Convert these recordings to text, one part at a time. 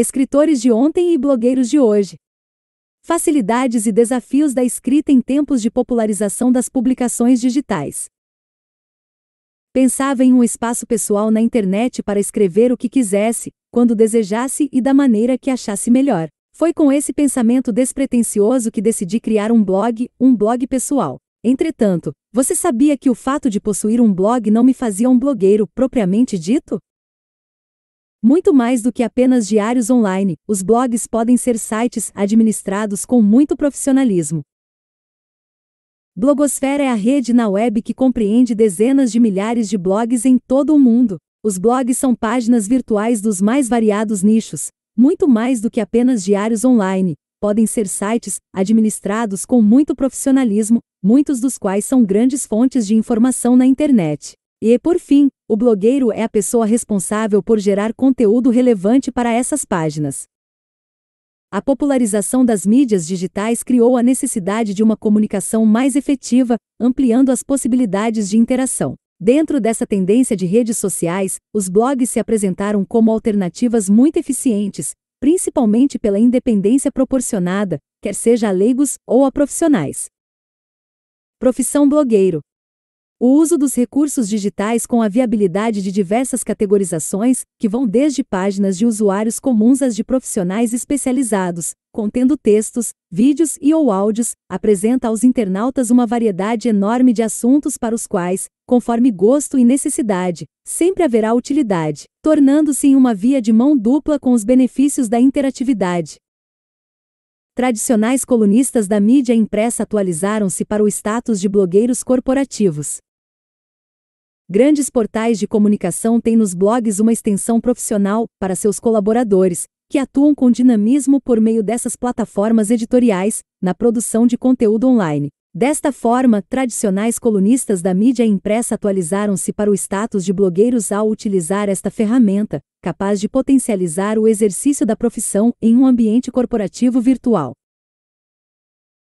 escritores de ontem e blogueiros de hoje. Facilidades e desafios da escrita em tempos de popularização das publicações digitais. Pensava em um espaço pessoal na internet para escrever o que quisesse, quando desejasse e da maneira que achasse melhor. Foi com esse pensamento despretensioso que decidi criar um blog, um blog pessoal. Entretanto, você sabia que o fato de possuir um blog não me fazia um blogueiro propriamente dito? Muito mais do que apenas diários online, os blogs podem ser sites administrados com muito profissionalismo. Blogosfera é a rede na web que compreende dezenas de milhares de blogs em todo o mundo. Os blogs são páginas virtuais dos mais variados nichos, muito mais do que apenas diários online. Podem ser sites administrados com muito profissionalismo, muitos dos quais são grandes fontes de informação na internet. E, por fim, o blogueiro é a pessoa responsável por gerar conteúdo relevante para essas páginas. A popularização das mídias digitais criou a necessidade de uma comunicação mais efetiva, ampliando as possibilidades de interação. Dentro dessa tendência de redes sociais, os blogs se apresentaram como alternativas muito eficientes, principalmente pela independência proporcionada, quer seja a leigos ou a profissionais. Profissão blogueiro. O uso dos recursos digitais com a viabilidade de diversas categorizações, que vão desde páginas de usuários comuns às de profissionais especializados, contendo textos, vídeos e ou áudios, apresenta aos internautas uma variedade enorme de assuntos para os quais, conforme gosto e necessidade, sempre haverá utilidade, tornando-se em uma via de mão dupla com os benefícios da interatividade. Tradicionais colunistas da mídia impressa atualizaram-se para o status de blogueiros corporativos. Grandes portais de comunicação têm nos blogs uma extensão profissional para seus colaboradores, que atuam com dinamismo por meio dessas plataformas editoriais, na produção de conteúdo online. Desta forma, tradicionais colunistas da mídia impressa atualizaram-se para o status de blogueiros ao utilizar esta ferramenta, capaz de potencializar o exercício da profissão em um ambiente corporativo virtual.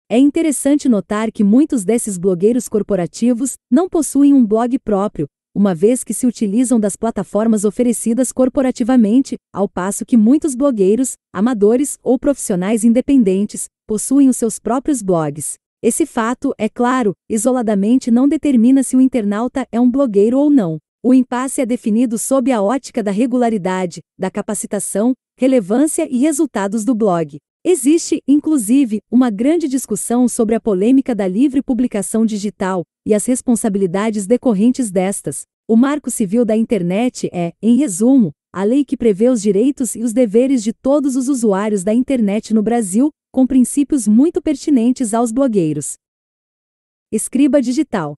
É interessante notar que muitos desses blogueiros corporativos não possuem um blog próprio, uma vez que se utilizam das plataformas oferecidas corporativamente, ao passo que muitos blogueiros, amadores ou profissionais independentes possuem os seus próprios blogs. Esse fato, é claro, isoladamente não determina se o internauta é um blogueiro ou não. O impasse é definido sob a ótica da regularidade, da capacitação, relevância e resultados do blog. Existe, inclusive, uma grande discussão sobre a polêmica da livre publicação digital e as responsabilidades decorrentes destas. O Marco Civil da Internet é, em resumo, a lei que prevê os direitos e os deveres de todos os usuários da internet no Brasil, com princípios muito pertinentes aos blogueiros. Escriba digital.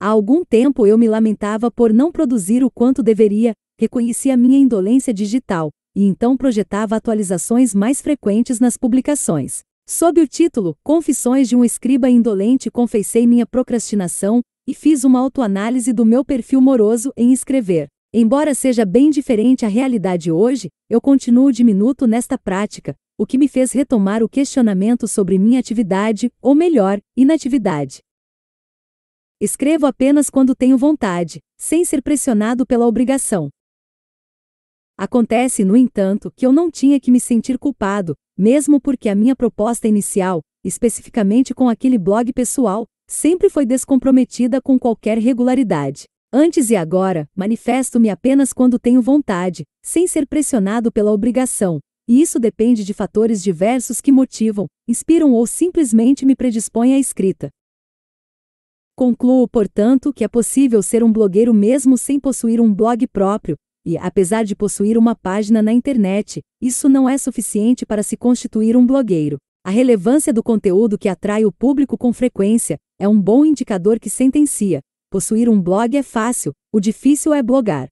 Há algum tempo eu me lamentava por não produzir o quanto deveria, reconhecia minha indolência digital, e então projetava atualizações mais frequentes nas publicações. Sob o título Confissões de um Escriba Indolente, confessei minha procrastinação e fiz uma autoanálise do meu perfil moroso em escrever. Embora seja bem diferente a realidade hoje, eu continuo diminuto nesta prática, o que me fez retomar o questionamento sobre minha atividade, ou melhor, inatividade. Escrevo apenas quando tenho vontade, sem ser pressionado pela obrigação. Acontece, no entanto, que eu não tinha que me sentir culpado, mesmo porque a minha proposta inicial, especificamente com aquele blog pessoal, sempre foi descomprometida com qualquer regularidade. Antes e agora, manifesto-me apenas quando tenho vontade, sem ser pressionado pela obrigação, e isso depende de fatores diversos que motivam, inspiram ou simplesmente me predispõem à escrita. Concluo, portanto, que é possível ser um blogueiro mesmo sem possuir um blog próprio, e, apesar de possuir uma página na internet, isso não é suficiente para se constituir um blogueiro. A relevância do conteúdo que atrai o público com frequência é um bom indicador que sentencia: possuir um blog é fácil, o difícil é blogar.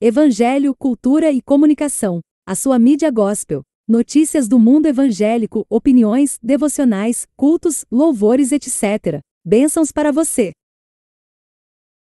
Evangelho, cultura e comunicação. A sua mídia gospel. Notícias do mundo evangélico, opiniões, devocionais, cultos, louvores, etc. Bênçãos para você.